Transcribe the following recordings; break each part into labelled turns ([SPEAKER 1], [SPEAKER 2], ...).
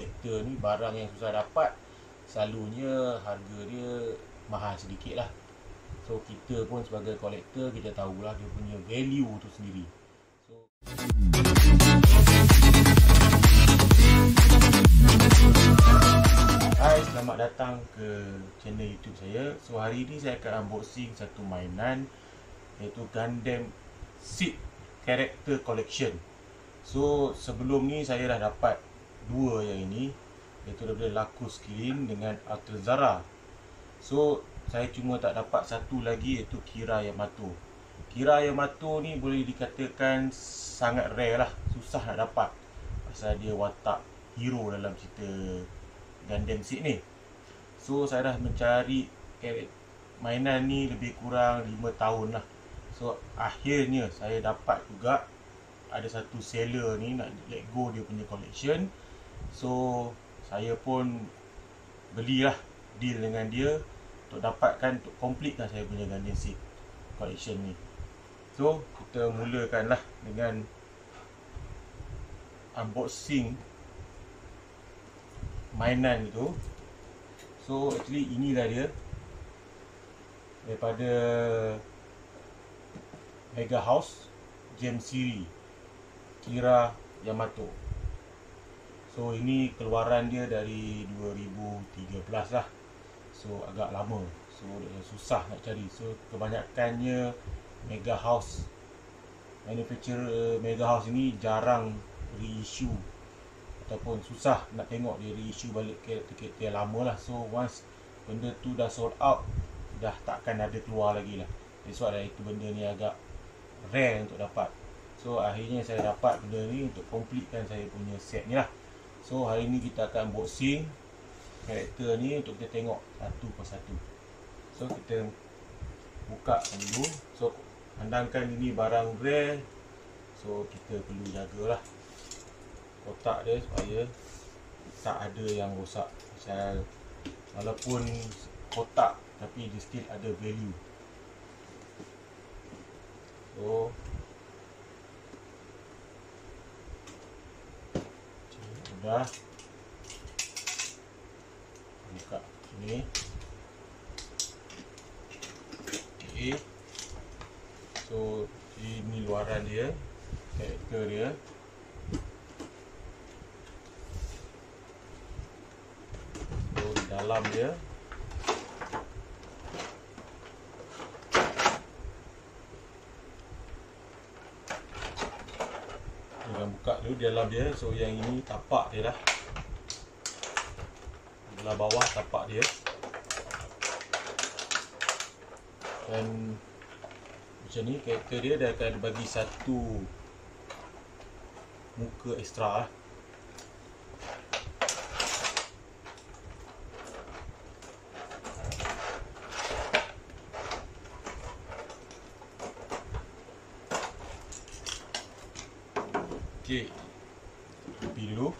[SPEAKER 1] kolektor ni barang yang susah dapat selalunya harga dia mahal sedikit lah so kita pun sebagai kolektor kita tahulah dia punya value tu sendiri so Hai, selamat datang ke channel YouTube saya. So hari ni saya akan unboxing satu mainan iaitu Gundam Seed Character Collection. So sebelum ni saya dah dapat dua yang ini iaitu daripada Lakus Kilin dengan Altazara. So saya cuma tak dapat satu lagi iaitu Kira Yamato. Kira Yamato ni boleh dikatakan sangat rare lah, susah nak dapat. Pasal dia watak hero dalam cerita Gundam Seed ni So saya dah mencari mainan ni lebih kurang 5 tahun lah So akhirnya saya dapat juga ada satu seller ni nak let go dia punya collection So saya pun belilah deal dengan dia untuk dapatkan untuk completekan saya punya Gundam Seed collection ni. So kita mulakan lah dengan unboxing mainan itu. So actually inilah dia. Daripada Mega House Gem Siri Kira Yamato so ini keluaran dia dari 2013 lah. So agak lama. So susah nak cari. So kebanyakannya Mega House. Manufacturer Mega House ini jarang reissue. Ataupun susah nak tengok dia reissue balik karakter-karakter yang lama lah. So once benda tu dah sold out dah takkan ada keluar lagi lah. That's why itu benda ni agak rare untuk dapat. So akhirnya saya dapat benda ni untuk completekan saya punya set ni lah so hari ni kita akan unboxing karakter ni untuk kita tengok satu persatu. So kita buka dulu. So pandangkan ini barang rare so kita perlu jagalah kotak dia supaya tak ada yang rosak. Pasal walaupun kotak tapi dia still ada value. So sudah. Buka sini okay. so ini luaran dia karakter dia. Dalam dia Kita buka dulu di dalam dia So yang ini tapak dia dah. Belah bawah tapak dia. Dan Macam ni karakter dia Dia akan bagi satu Muka ekstra lah Okey. Tepi dulu.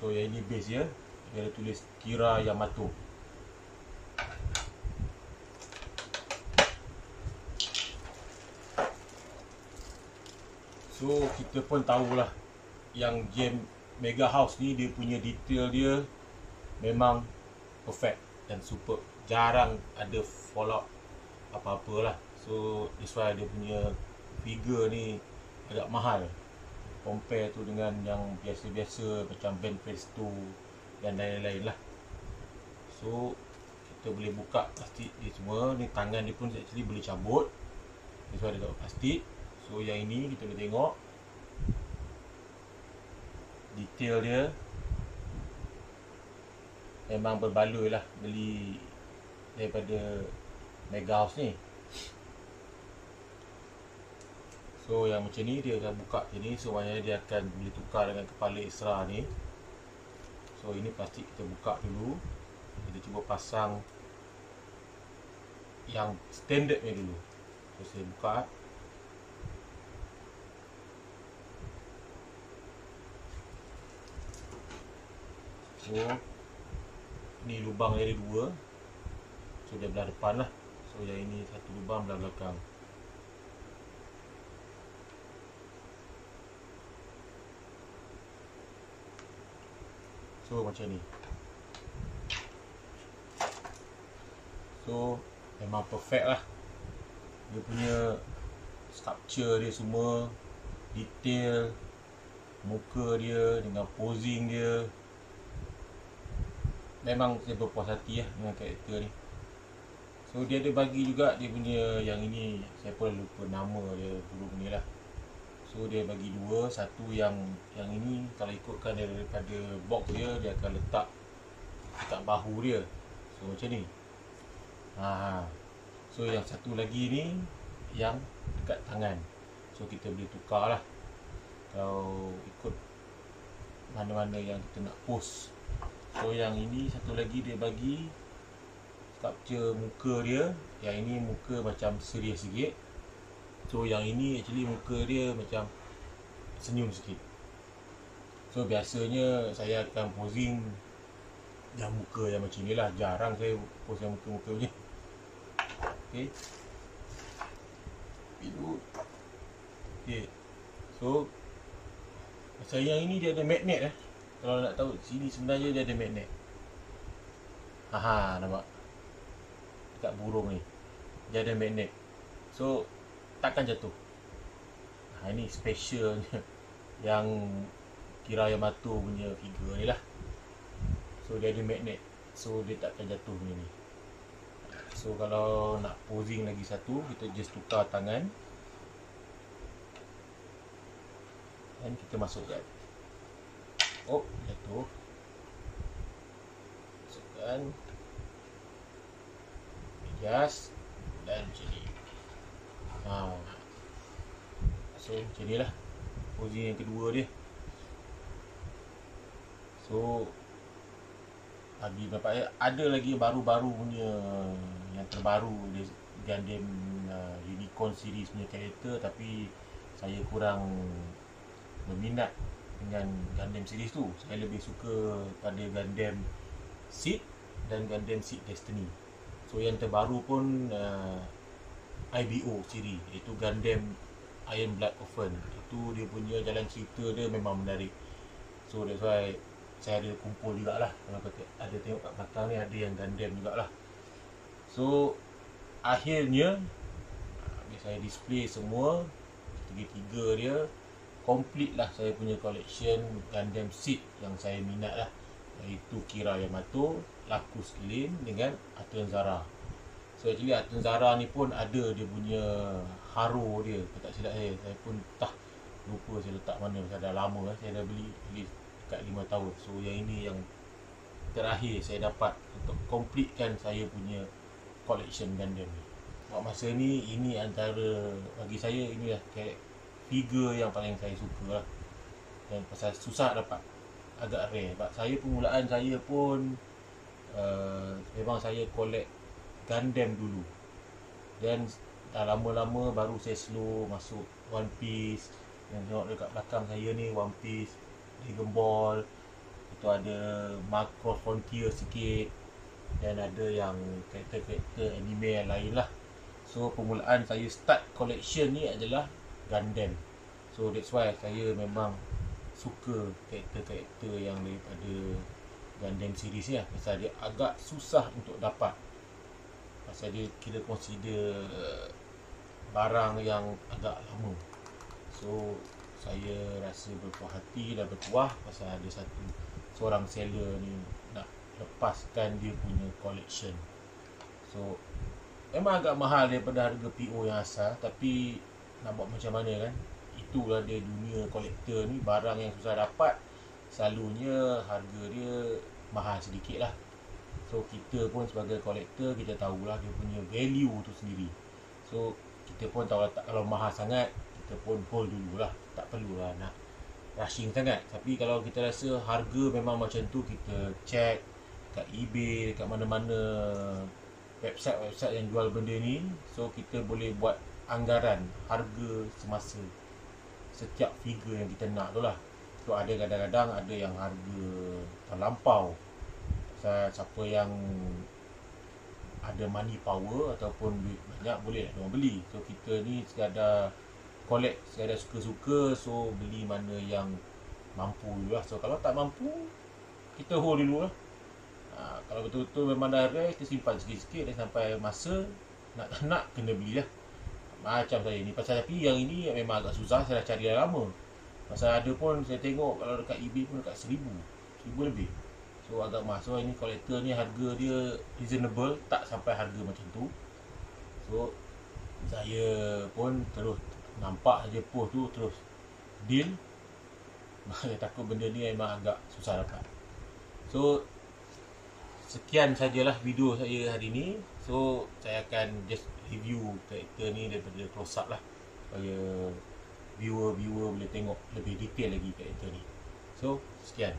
[SPEAKER 1] So yang ini base dia. Dia Kira Yamato. So kita pun tahulah yang game Mega House ni dia punya detail dia memang perfect dan super. Jarang ada fallout apa-apalah. So that's why dia punya figure ni agak mahal compare tu dengan yang biasa-biasa macam band Presto dan lain-lain lah so kita boleh buka plastik dia semua. Ni tangan dia pun actually boleh cabut. Ni so ada plastik. So yang ini kita boleh tengok. Detail dia memang berbaloi lah beli daripada Mega House ni. So yang macam ni dia akan buka sini So maknanya dia akan boleh tukar dengan kepala Isra ni. So ini plastik kita buka dulu Kita cuba pasang Yang standard ni dulu. So saya buka. So Ni lubang ada dua. So dia belah depan lah. So yang ini satu lubang belah belakang. So macam ni So memang perfect lah. Dia punya Structure dia semua Detail Muka dia dengan posing dia. Memang saya berpuas hati lah dengan karakter ni. So dia ada bagi juga dia punya yang ini Saya pun lupa nama dia burung ni lah. So dia bagi dua Satu yang yang ini Kalau ikutkan daripada box dia Dia akan letak Dekat bahu dia. So macam ni ha. So yang satu lagi ni Yang dekat tangan. So kita boleh tukar lah Kalau ikut Mana-mana yang kita nak post. So yang ini satu lagi dia bagi Sculpture muka dia. Yang ini muka macam serius sikit. So yang ini actually muka dia macam senyum sikit. So biasanya saya akan posing yang muka yang macam ni lah. Jarang saya post yang muka-muka macam Okay. Okay. So Macam yang ini dia ada magnet eh. Kalau nak tahu sini sebenarnya dia ada magnet. Haha nampak? Dekat burung ni. Dia ada magnet. So takkan jatuh. Ha, ini specialnya yang kira Yamato punya figure ni lah. So dia ada magnet. So dia takkan jatuh macam ni. So kalau nak posing lagi satu, kita just tukar tangan. Dan kita masukkan. Oh, jatuh. Masukkan. Adjust. Dan macam ni ha. So macam ni lah Posing yang kedua dia So lagi dapat ada lagi baru-baru punya yang terbaru dia Gundam uh, Unicorn series punya karakter tapi saya kurang berminat dengan Gundam series tu. Saya lebih suka pada Gundam Seed dan Gundam Seed Destiny. So yang terbaru pun uh, IBO ciri iaitu Gundam Iron Blood Orphan itu dia punya jalan cerita dia memang menarik so that's why saya ada kumpul jugalah kalau kata ada tengok kat belakang ni ada yang Gundam jugalah. So akhirnya saya display semua tiga-tiga dia complete lah saya punya collection Gundam Seed yang saya minat lah iaitu Kira Yamato, Lakus Lin dengan Atun Zara. So actually Atun Zara ni pun ada dia punya haro dia. Kalau tak silap saya, saya pun tak lupa saya letak mana. Saya dah lama lah, saya dah beli, beli dekat 5 tahun. So yang ini yang terakhir saya dapat untuk completekan saya punya collection Gundam ni. Buat masa ni, ini antara bagi saya ini lah kayak figure yang paling saya suka lah. Dan pasal susah dapat. Agak rare. Sebab saya permulaan saya pun uh, memang saya collect Gundam dulu. Dan dah lama-lama baru saya slow masuk One Piece. Yang tengok dekat belakang saya ni One Piece Dragon Ball Itu ada Macross Frontier sikit Dan ada yang karakter-karakter anime yang lain lah. So permulaan saya start collection ni adalah Gundam. So that's why saya memang suka karakter-karakter yang daripada Gundam series ni lah. Pasal dia agak susah untuk dapat. Pasal dia kira consider barang yang agak lama. So saya rasa berpuas hati dan bertuah pasal ada satu seorang seller ni nak lepaskan dia punya collection so memang agak mahal daripada harga PO yang asal tapi nak buat macam mana kan itulah dia dunia kolektor ni barang yang susah dapat selalunya harga dia mahal sedikit lah So kita pun sebagai kolektor kita tahulah dia punya value tu sendiri. So kita pun tahu tak kalau mahal sangat kita pun hold dulu lah. Tak perlulah nak rushing sangat. Tapi kalau kita rasa harga memang macam tu kita check kat eBay, kat mana-mana website-website yang jual benda ni. So kita boleh buat anggaran harga semasa setiap figure yang kita nak tu lah. So ada kadang-kadang ada yang harga terlampau siapa yang ada money power ataupun duit banyak boleh lah beli so kita ni sekadar collect sekadar suka-suka so beli mana yang mampu lah. So kalau tak mampu kita hold dulu lah. Ha, kalau betul-betul memang dah rare kita simpan sikit-sikit dan sampai masa nak tak nak kena beli lah. Macam saya ni pasal tapi yang ini memang agak susah saya dah cari dah lama. Pasal ada pun saya tengok kalau dekat eBay pun dekat seribu seribu lebih. So agak mahal. So ini kolektor ni harga dia reasonable tak sampai harga macam tu. So saya pun terus nampak saja post tu terus deal. Saya takut benda ni memang agak susah dapat. So sekian sajalah video saya hari ni. So saya akan just review karakter ni daripada close up lah. Supaya viewer-viewer boleh tengok lebih detail lagi karakter ni. So sekian